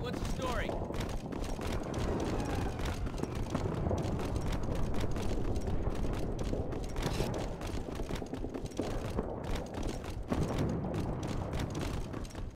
What's the story?